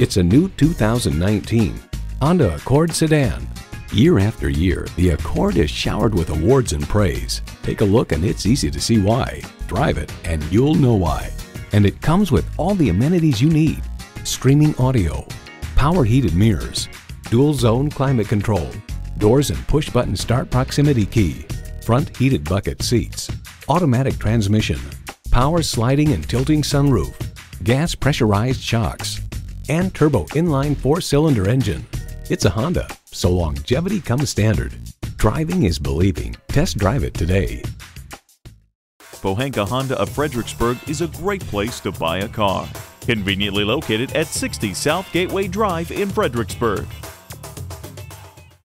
It's a new 2019 Honda Accord sedan. Year after year, the Accord is showered with awards and praise. Take a look and it's easy to see why. Drive it and you'll know why. And it comes with all the amenities you need. Streaming audio, power heated mirrors, dual zone climate control, doors and push button start proximity key, front heated bucket seats, automatic transmission, power sliding and tilting sunroof, gas pressurized shocks, and turbo inline four-cylinder engine. It's a Honda, so longevity comes standard. Driving is believing. Test drive it today. Pohanka Honda of Fredericksburg is a great place to buy a car. Conveniently located at 60 South Gateway Drive in Fredericksburg.